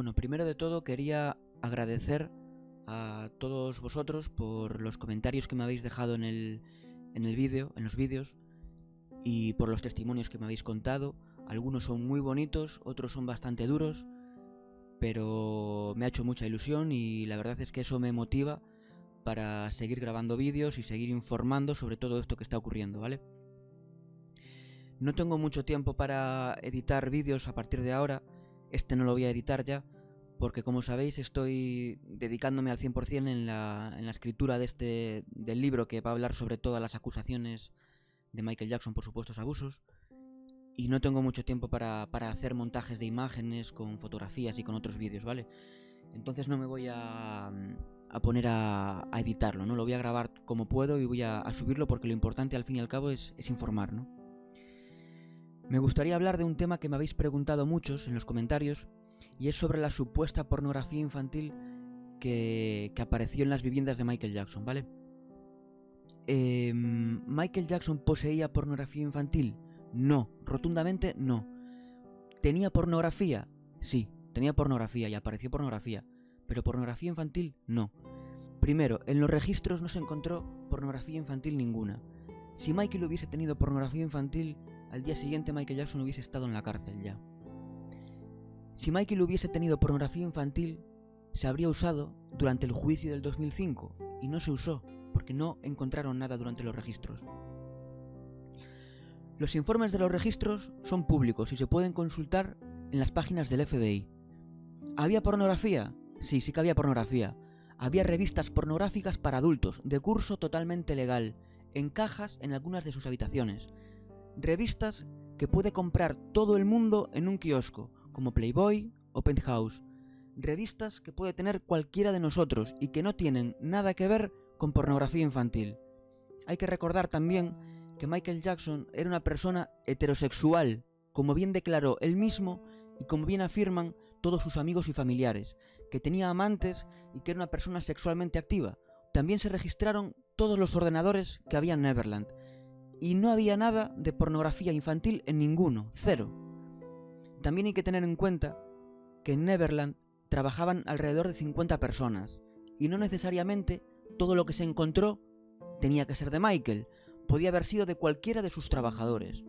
Bueno, primero de todo quería agradecer a todos vosotros por los comentarios que me habéis dejado en el, en el vídeo, en los vídeos, y por los testimonios que me habéis contado. Algunos son muy bonitos, otros son bastante duros, pero me ha hecho mucha ilusión y la verdad es que eso me motiva para seguir grabando vídeos y seguir informando sobre todo esto que está ocurriendo, ¿vale? No tengo mucho tiempo para editar vídeos a partir de ahora, este no lo voy a editar ya, porque como sabéis estoy dedicándome al 100% en la, en la escritura de este, del libro que va a hablar sobre todas las acusaciones de Michael Jackson por supuestos abusos, y no tengo mucho tiempo para, para hacer montajes de imágenes con fotografías y con otros vídeos, ¿vale? Entonces no me voy a, a poner a, a, editarlo, ¿no? Lo voy a grabar como puedo y voy a, subirlo porque lo importante al fin y al cabo es, es informar, ¿no? Me gustaría hablar de un tema que me habéis preguntado muchos en los comentarios y es sobre la supuesta pornografía infantil que, apareció en las viviendas de Michael Jackson, ¿vale? Eh, ¿Michael Jackson poseía pornografía infantil? No, rotundamente no. ¿Tenía pornografía? Sí, tenía pornografía y apareció pornografía, pero pornografía infantil no. Primero, en los registros no se encontró pornografía infantil ninguna. Si Michael hubiese tenido pornografía infantil, al día siguiente Michael Jackson hubiese estado en la cárcel ya. Si Michael hubiese tenido pornografía infantil, se habría usado durante el juicio del 2005 y no se usó porque no encontraron nada durante los registros. Los informes de los registros son públicos y se pueden consultar en las páginas del FBI. ¿Había pornografía? Sí, sí que había pornografía. Había revistas pornográficas para adultos, de curso totalmente legal, en cajas en algunas de sus habitaciones. Revistas que puede comprar todo el mundo en un kiosco, como Playboy o Penthouse. Revistas que puede tener cualquiera de nosotros y que no tienen nada que ver con pornografía infantil. Hay que recordar también que Michael Jackson era una persona heterosexual, como bien declaró él mismo y como bien afirman todos sus amigos y familiares, que tenía amantes y que era una persona sexualmente activa. También se registraron todos los ordenadores que había en Neverland, y no había nada de pornografía infantil en ninguno, cero. También hay que tener en cuenta que en Neverland trabajaban alrededor de 50 personas, y no necesariamente todo lo que se encontró tenía que ser de Michael, podía haber sido de cualquiera de sus trabajadores.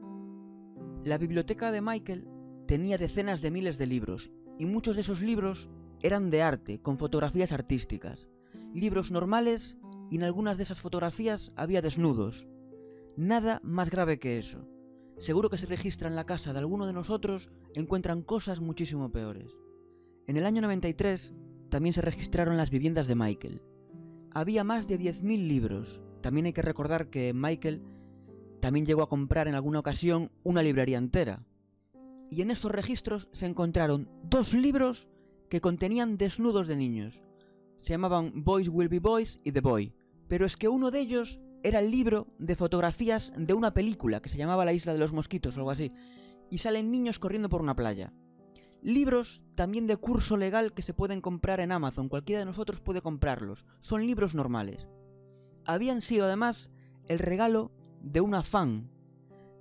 La biblioteca de Michael tenía decenas de miles de libros, y muchos de esos libros eran de arte, con fotografías artísticas. Libros normales, y en algunas de esas fotografías había desnudos. Nada más grave que eso. Seguro que si registran la casa de alguno de nosotros, encuentran cosas muchísimo peores. En el año 93 también se registraron las viviendas de Michael. Había más de 10.000 libros, también hay que recordar que Michael también llegó a comprar en alguna ocasión una librería entera. Y en esos registros se encontraron dos libros que contenían desnudos de niños. Se llamaban Boys Will Be Boys y The Boy. Pero es que uno de ellos era el libro de fotografías de una película que se llamaba La Isla de los Mosquitos o algo así. Y salen niños corriendo por una playa. Libros también de curso legal que se pueden comprar en Amazon. Cualquiera de nosotros puede comprarlos. Son libros normales habían sido además el regalo de una fan.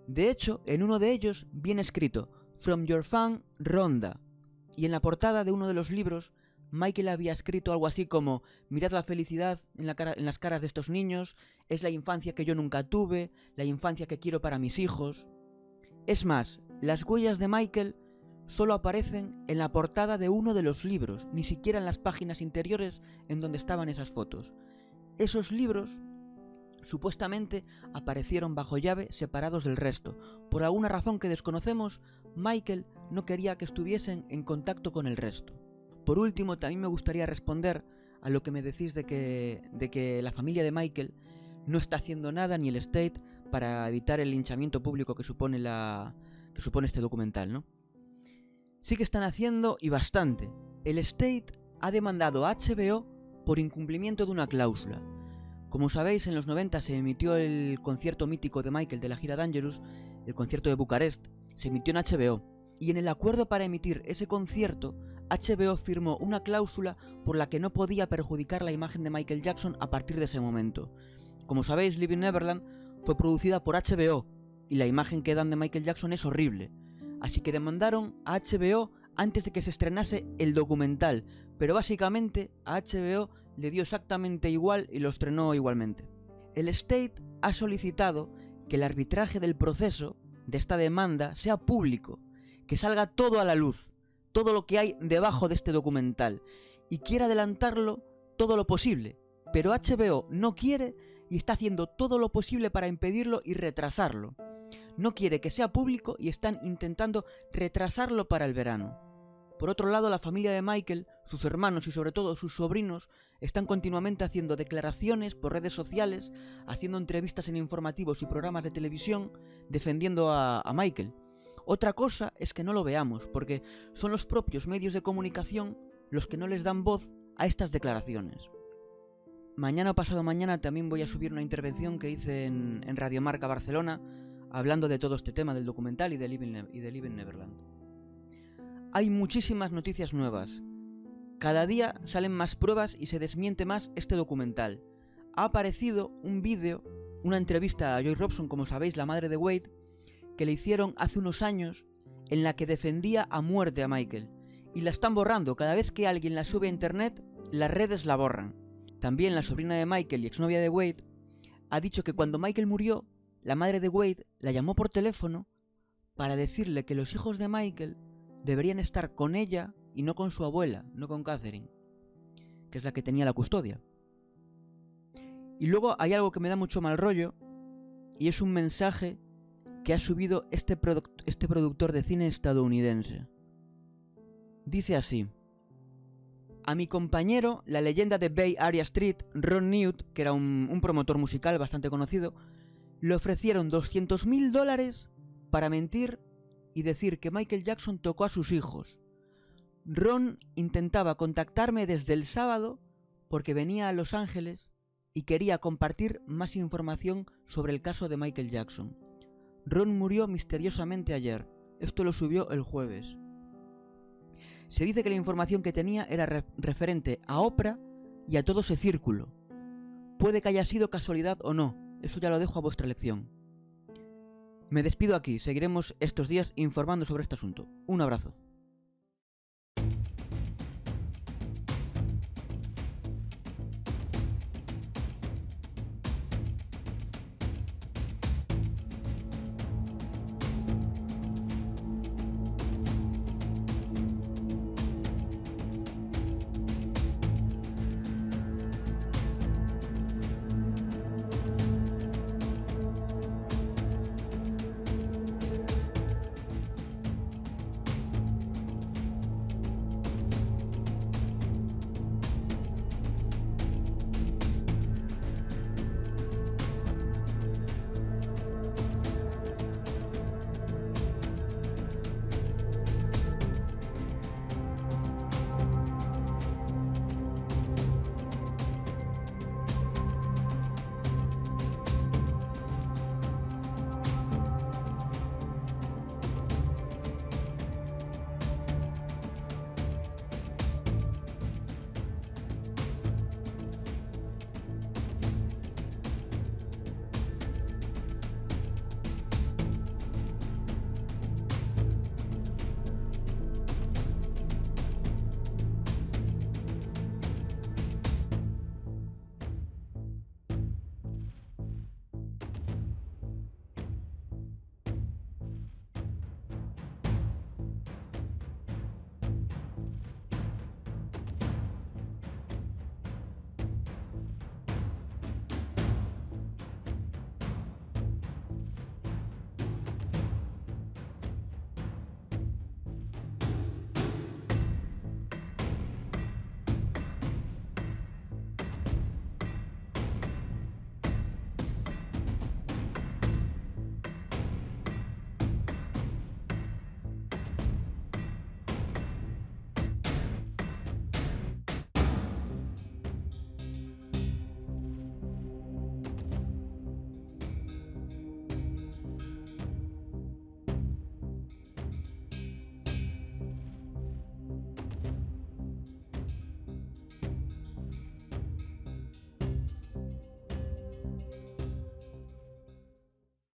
De hecho, en uno de ellos viene escrito From Your Fan Ronda. Y en la portada de uno de los libros, Michael había escrito algo así como Mirad la felicidad en, las caras de estos niños, es la infancia que yo nunca tuve, la infancia que quiero para mis hijos. Es más, las huellas de Michael solo aparecen en la portada de uno de los libros, ni siquiera en las páginas interiores en donde estaban esas fotos. Esos libros supuestamente aparecieron bajo llave separados del resto. Por alguna razón que desconocemos, Michael no quería que estuviesen en contacto con el resto. Por último, también me gustaría responder a lo que me decís de que, de que la familia de Michael no está haciendo nada ni el State para evitar el linchamiento público que supone, la, que supone este documental, ¿no? Sí que están haciendo y bastante. El State ha demandado a HBO por incumplimiento de una cláusula. Como sabéis, en los 90 se emitió el concierto mítico de Michael de la gira Dangerous, el concierto de Bucarest, se emitió en HBO, y en el acuerdo para emitir ese concierto, HBO firmó una cláusula por la que no podía perjudicar la imagen de Michael Jackson a partir de ese momento. Como sabéis, Living Neverland fue producida por HBO, y la imagen que dan de Michael Jackson es horrible. Así que demandaron a HBO antes de que se estrenase el documental, pero básicamente a HBO le dio exactamente igual y lo estrenó igualmente. El State ha solicitado que el arbitraje del proceso de esta demanda sea público, que salga todo a la luz, todo lo que hay debajo de este documental, y quiere adelantarlo todo lo posible, pero HBO no quiere y está haciendo todo lo posible para impedirlo y retrasarlo. No quiere que sea público y están intentando retrasarlo para el verano. Por otro lado, la familia de Michael, sus hermanos y sobre todo sus sobrinos están continuamente haciendo declaraciones por redes sociales, haciendo entrevistas en informativos y programas de televisión defendiendo a, a Michael. Otra cosa es que no lo veamos, porque son los propios medios de comunicación los que no les dan voz a estas declaraciones. Mañana o pasado mañana también voy a subir una intervención que hice en, en Radio Marca Barcelona hablando de todo este tema del documental y de Living, y de Living Neverland. Hay muchísimas noticias nuevas. Cada día salen más pruebas y se desmiente más este documental. Ha aparecido un vídeo, una entrevista a Joy Robson, como sabéis, la madre de Wade, que le hicieron hace unos años en la que defendía a muerte a Michael. Y la están borrando. Cada vez que alguien la sube a internet, las redes la borran. También la sobrina de Michael y exnovia de Wade ha dicho que cuando Michael murió, la madre de Wade la llamó por teléfono para decirle que los hijos de Michael deberían estar con ella y no con su abuela, no con Catherine, que es la que tenía la custodia. Y luego hay algo que me da mucho mal rollo, y es un mensaje que ha subido este, este productor de cine estadounidense. Dice así. A mi compañero, la leyenda de Bay Area Street, Ron Newt, que era un, promotor musical bastante conocido, le ofrecieron 200 mil dólares para mentir y decir que Michael Jackson tocó a sus hijos. Ron intentaba contactarme desde el sábado porque venía a Los Ángeles y quería compartir más información sobre el caso de Michael Jackson. Ron murió misteriosamente ayer. Esto lo subió el jueves. Se dice que la información que tenía era referente a Oprah y a todo ese círculo. Puede que haya sido casualidad o no, eso ya lo dejo a vuestra elección. Me despido aquí, seguiremos estos días informando sobre este asunto. Un abrazo.